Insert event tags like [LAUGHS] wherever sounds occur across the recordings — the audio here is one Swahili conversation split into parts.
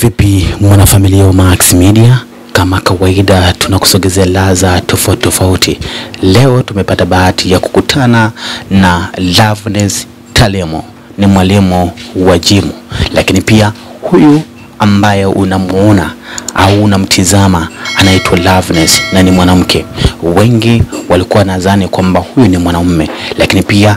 vipi mwanafamilia wa Max Media? Kama kawaida tunakusogezea laza tofauti tofauti. Leo tumepata bahati ya kukutana na Loveness Talemo, ni mwalimu wa jimu, lakini pia huyu ambaye unamuona au unamtizama anaitwa Loveness na ni mwanamke. Wengi walikuwa nadhani kwamba huyu ni mwanaume lakini pia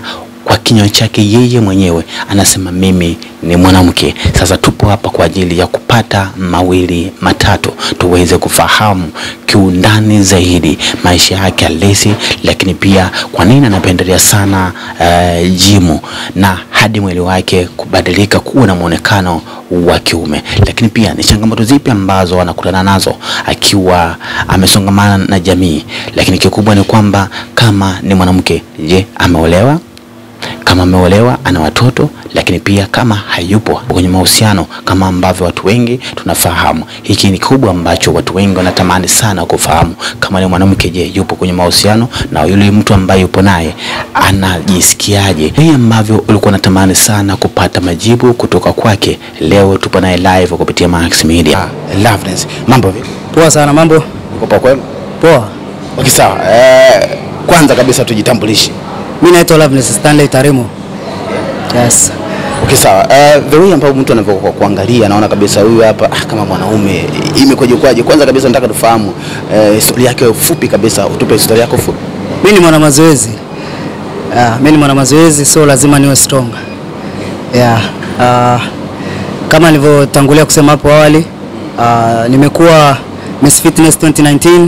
kwa kinywa chake yeye mwenyewe anasema mimi ni mwanamke. Sasa tupo hapa kwa ajili ya kupata mawili matatu, tuweze kufahamu kiundani zaidi maisha yake halisi, lakini pia kwa nini anapendelea sana uh, jimu na hadi mwili wake kubadilika kuwa na mwonekano wa kiume, lakini pia ni changamoto zipi ambazo anakutana nazo akiwa amesongamana na jamii, lakini kikubwa ni kwamba kama ni mwanamke, je, ameolewa kama ameolewa ana watoto, lakini pia kama hayupo kwenye mahusiano kama ambavyo watu wengi tunafahamu. Hiki ni kubwa ambacho watu wengi wanatamani sana kufahamu. Kama ni mwanamke, je, yupo kwenye mahusiano na yule mtu ambaye yupo naye anajisikiaje? Hii ambavyo ulikuwa unatamani sana kupata majibu kutoka kwake, leo tupo naye live kupitia Max Media. Ah, Loveness, mambo vipi? Poa sana, mambo Uko poa kwema? poa. Okay, sawa. Eh, kwanza kabisa tujitambulishe. Mimi naitwa Loveness Stanley Tarimo. Yes. Okay, sawa. Uh, the way ambapo mtu anavyokuwa kuangalia anaona kabisa huyu hapa ah, kama mwanaume imekwaje kwaje. Kwanza kabisa nataka tufahamu uh, historia yake fupi kabisa, utupe historia yako fupi. Mimi ni mwana mazoezi. Yeah, mimi ni mwana mazoezi so lazima niwe strong. Yeah. Uh, kama nilivyotangulia kusema hapo awali, uh, nimekuwa Miss Fitness 2019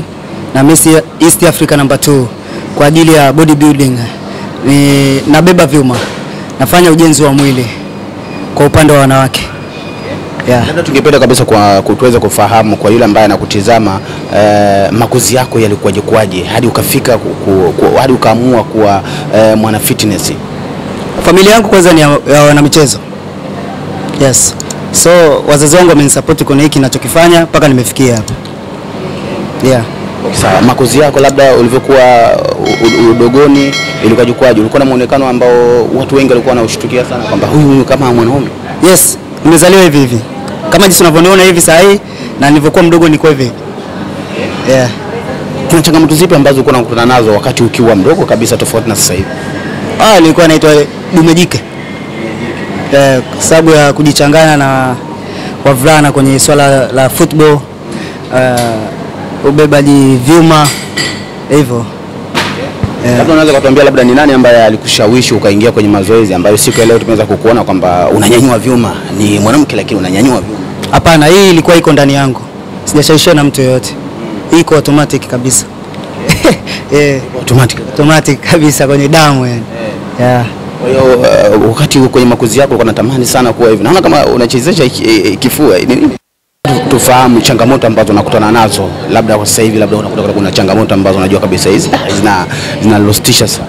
na Miss East Africa number 2 kwa ajili ya bodybuilding. Ni nabeba vyuma. Nafanya ujenzi wa mwili kwa upande wa wanawake. Yeah. Labda tungependa kabisa kwa kutuweza kufahamu kwa yule ambaye anakutizama eh, makuzi yako yalikuwaje kwaje hadi ukafika ku, ku, ku, hadi ukaamua kuwa eh, mwana fitness. Familia yangu kwanza ni ya, ya wanamichezo. Yes. So wazazi wangu wamenisupport kwenye hiki ninachokifanya mpaka nimefikia hapa. Yeah. Sawa. Makuzi yako labda ulivyokuwa udogoni ilikuwa jukwaje? Ulikuwa na muonekano ambao watu wengi walikuwa wanaushtukia sana kwamba huyu huyu kama mwanaume. Yes, nimezaliwa hivi hivi. Kama jinsi unavyoniona hivi saa hii na nilivyokuwa mdogo nilikuwa hivi. Yeah. Kuna changamoto zipi ambazo ulikuwa unakutana nazo wakati ukiwa mdogo kabisa tofauti na sasa hivi? Ah, nilikuwa naitwa dume jike. Eh, kwa sababu ya kujichanganya na wavulana kwenye swala la football. Uh, ubebaji vyuma hivyo. Yeah. Labda unaweza kutuambia labda ni nani ambaye alikushawishi ukaingia kwenye mazoezi ambayo siku ya leo tumeweza kukuona kwamba unanyanyua vyuma, ni mwanamke lakini unanyanyua vyuma. Hapana, hii ilikuwa iko ndani yangu, sijashawishiwa na mtu yoyote. Hii iko automatic kabisa [LAUGHS] yeah, Automatic. automatic kabisa kwenye damu yani. Yeah. yeah. Kwa hiyo uh, wakati kwenye makuzi yako ulikuwa unatamani sana kuwa hivi. Naona kama unachezesha eh, kifua. Ni nini? Tu- Tufahamu changamoto ambazo unakutana nazo, labda kwa sasa hivi, labda unakuta kuna changamoto ambazo unajua kabisa hizi zina zinalostisha sana.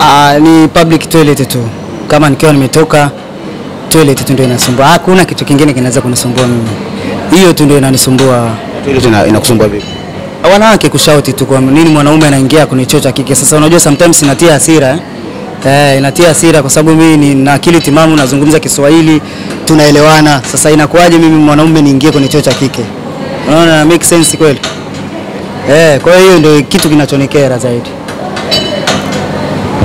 Ah, ni public toilet tu, kama nikiwa nimetoka toilet tu ndio inasumbua, hakuna kitu kingine kinaweza kunisumbua mimi, hiyo tu ndio inanisumbua. Toilet ina, inakusumbua vipi? Wanawake kushauti tu kwa nini mwanaume anaingia kunichocha kike. Sasa unajua sometimes inatia hasira eh? Eh, inatia hasira kwa sababu mimi nina akili timamu, nazungumza Kiswahili, tunaelewana. Sasa inakuwaje mimi mwanaume niingie kwenye choo cha kike? Unaona, make sense kweli? Eh, kwa hiyo ndio kitu kinachonikera zaidi.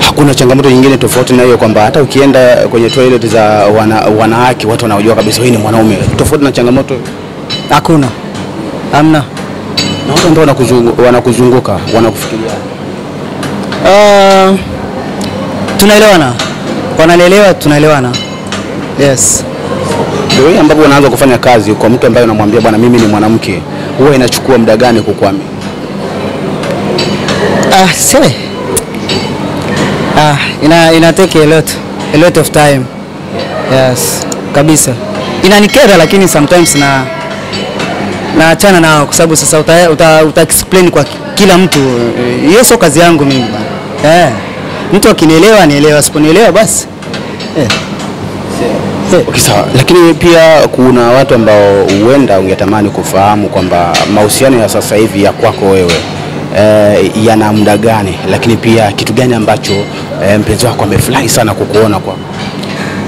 Hakuna changamoto nyingine tofauti na hiyo kwamba hata ukienda kwenye toilet za wana, wanawake watu wanaojua kabisa wewe ni mwanaume, tofauti na changamoto Hakuna, hamna. na watu ambao wanakuzungu- wanakuzunguka wanakufikiria Uh, tunaelewana, wananielewa, tunaelewana. Yes. Ndio wewe ambapo unaanza kufanya kazi kwa mtu ambaye unamwambia bwana, mimi ni mwanamke, huwa inachukua muda gani kukwami? Ah, se Ah, ina, ina take a lot, a lot of time. Yes, kabisa. Inanikera lakini sometimes na naachana nao kwa sababu sasa uta, uta, uta explain kwa kila mtu. Hiyo sio kazi yangu mimi Eh. Eh. Mtu akinielewa anielewa, asiponielewa basi. Eh. Okay, sawa. Lakini pia kuna watu ambao huenda ungetamani kufahamu kwamba mahusiano ya sasa hivi ya kwako wewe eh, yana muda gani, lakini pia kitu gani ambacho eh, mpenzi wako amefurahi sana kukuona kwa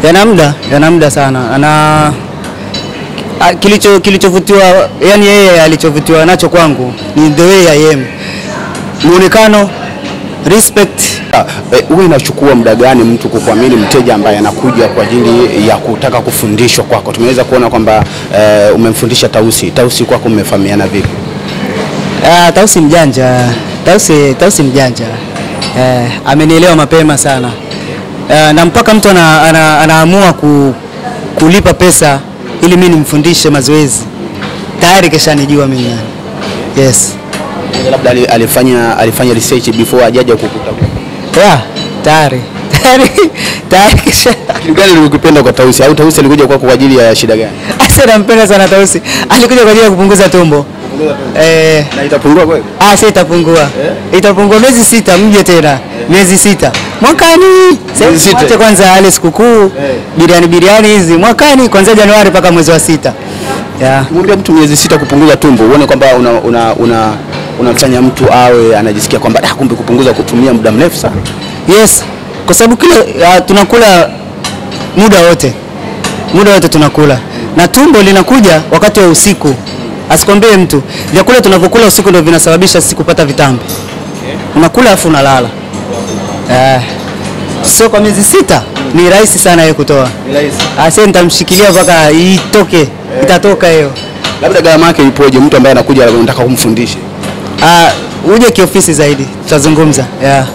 yana muda yana muda sana ana kilicho kilichovutiwa yani yeye alichovutiwa nacho kwangu ni the way I am, muonekano, respect Wewe eh, Huwa inachukua muda gani mtu kukuamini mteja ambaye anakuja kwa ajili ya kutaka kufundishwa kwako? Tumeweza kuona kwamba uh, umemfundisha Tausi. Tausi kwako mmefahamiana vipi? Uh, Tausi mjanja, Tausi, Tausi mjanja uh, amenielewa mapema sana uh, na mpaka mtu ana, ana, anaamua ku, kulipa pesa ili mimi nimfundishe mazoezi tayari keshanijua mimi yani. Yes. Labda ali- alifanya alifanya research before ajaja kukuta. Yeah, tayari tayari tayari kisha. Kitu gani ulikupenda kwa Tausi au Tausi alikuja kwako kwa ajili ya shida gani? Asa nampenda sana Tausi. Alikuja kwa ajili ya kupunguza tumbo. Eh, Na itapungua kweli? ah, sasa itapungua. Itapungua miezi sita mje tena. Miezi sita. Mwakani. Miezi sita. Kwanza ale sikukuu. Biriani biriani hizi mwakani kuanzia Januari mpaka mwezi wa sita. Yeah. Mwambia mtu miezi sita kupunguza tumbo, uone kwamba una una una unamfanya mtu awe anajisikia kwamba ah, kumbe kupunguza kutumia muda mrefu sana. Yes. Kwa sababu kile uh, tunakula muda wote. Muda wote tunakula. Na tumbo linakuja wakati wa usiku. Asikwambie mtu. Vyakula tunavyokula usiku ndio vinasababisha sisi kupata vitambi. Unakula afu unalala. Eh. So kwa miezi sita ni rahisi sana yeye kutoa. Ni rahisi. Ase nitamshikilia mpaka itoke. Itatoka hiyo. Labda gharama yake ipoje? Mtu ambaye anakuja anataka kumfundisha. Ah, uje kiofisi zaidi. Tutazungumza. Yeah.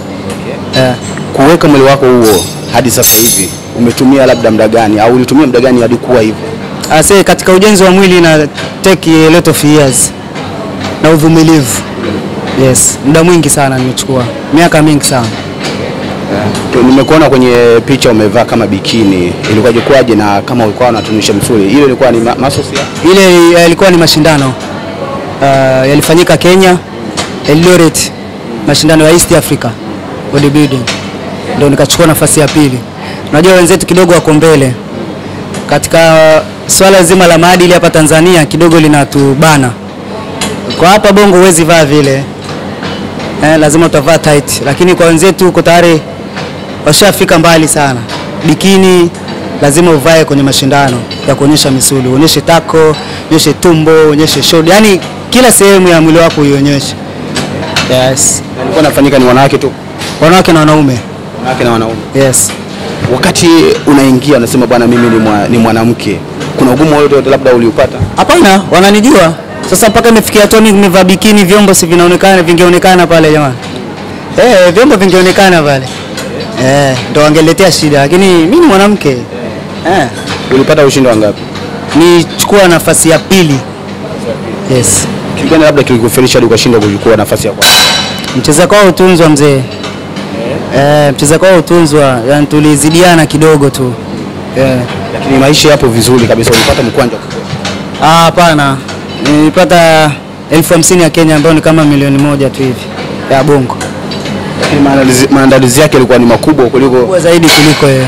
Okay. Yeah. Kuweka mwili wako huo hadi sasa hivi umetumia labda muda gani au ulitumia muda gani hadi kuwa hivyo? Ase katika ujenzi wa mwili na take a lot of years na uvumilivu. Yes, muda mwingi sana nimechukua, miaka mingi sana. Yeah. Nimekuona kwenye picha umevaa kama bikini, ilikuwa jikwaje Na kama ulikuwa unatunisha msuli, ile ilikuwa ni ma- masosi Ile yalikuwa ni mashindano uh, yalifanyika Kenya, Eldoret, mashindano ya East Africa bodybuilding, ndio nikachukua nafasi ya pili. Unajua wenzetu kidogo wako mbele katika swala zima la maadili hapa Tanzania, kidogo linatubana. Kwa hapa Bongo huwezi vaa vile eh, lazima utavaa tight, lakini kwa wenzetu huko tayari washafika mbali sana. Bikini lazima uvae kwenye mashindano ya kuonyesha misuli, uonyeshe tako, uonyeshe tumbo, uonyeshe shoulder, yani kila sehemu ya mwili wako uionyeshe. Yes, ilikuwa inafanyika ni wanawake tu, wanawake na wanaume. wanawake na wanaume. Yes. Wakati unaingia unasema bwana, mimi ni, mwa, ni mwanamke, kuna ugumu wote labda uliupata? Hapana, wananijua sasa, mpaka imefikia hatua mimi nimevaa bikini, vyombo si vinaonekana, vingeonekana pale jamani. Eh, hey, vyombo vingeonekana pale eh, hey, ndo wangeletea shida, lakini mimi ni mwanamke eh. Hey. Ulipata ushindi wangapi? Nichukua nafasi ya pili. Yes. Kitu gani labda kilikufelisha hadi ukashindwa kuchukua nafasi ya kwanza? Mcheza kwao utunzwa mzee. Eh, mcheza kwao utunzwa, yani tulizidiana kidogo tu. Eh. Lakini maisha yapo vizuri kabisa, ulipata mkwanja wa. Ah, hapana. Nilipata elfu hamsini ya Kenya ambayo ni kama milioni moja tu hivi ya bongo. Lakini maandalizi- maandalizi yake yalikuwa ni makubwa kuliko kubwa zaidi kuliko yeye.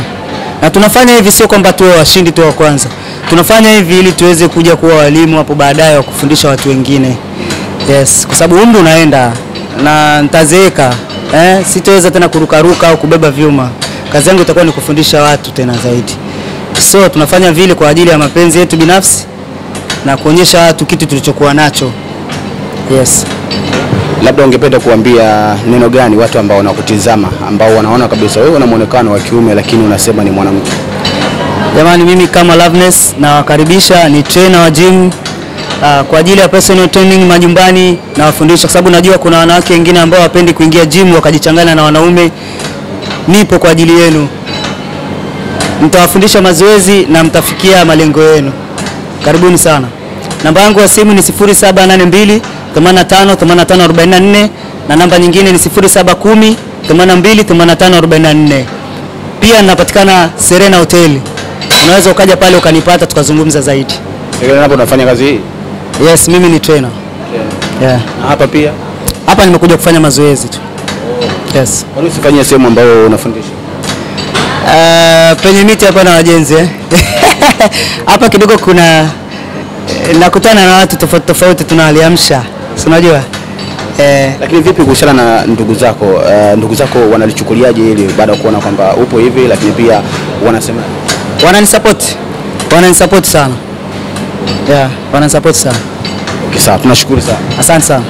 Na tunafanya hivi sio kwamba tuwe washindi tu wa kwanza. Tunafanya hivi ili tuweze kuja kuwa walimu hapo baadaye wa kufundisha watu wengine. Yes, kwa sababu umri unaenda na nitazeeka. Eh, sitaweza tena kurukaruka au kubeba vyuma. Kazi yangu itakuwa ni kufundisha watu tena zaidi. So tunafanya vile kwa ajili ya mapenzi yetu binafsi na kuonyesha watu kitu tulichokuwa nacho. Yes. labda ungependa kuambia neno gani watu ambao wanakutizama ambao wanaona kabisa wewe una muonekano wa kiume lakini unasema ni mwanamke? Jamani, mimi kama Loveness nawakaribisha, ni trainer wa gym uh, kwa ajili ya personal training majumbani nawafundisha, kwa sababu najua kuna wanawake wengine ambao wapendi kuingia gym wakajichanganya na wanaume. Nipo kwa ajili yenu, mtawafundisha mazoezi na mtafikia malengo yenu. Karibuni sana. Namba yangu ya simu ni 0782 85 85 44 na namba nyingine ni 0710 82 85 44. Pia napatikana Serena Hotel. Unaweza ukaja pale ukanipata tukazungumza zaidi. Wewe hapo unafanya kazi hii? Yes, mimi ni trainer. Yeah. Na hapa pia? Hapa nimekuja kufanya mazoezi tu. Oh. Yes. Kwa nini usifanyie sehemu ambayo unafundisha? Uh, penye miti hapa na wajenzi eh? [LAUGHS] hapa kidogo kuna eh, nakutana na watu tofauti tofauti tunawaliamsha, si unajua eh, Lakini vipi kuhusiana na ndugu zako? Uh, ndugu zako wanalichukuliaje hili baada ya kuona kwamba upo hivi, lakini pia wanasema wananisupport wananisupport sana Yeah, wananisupport sana. Okay, sawa, tunashukuru sana. Asante sana.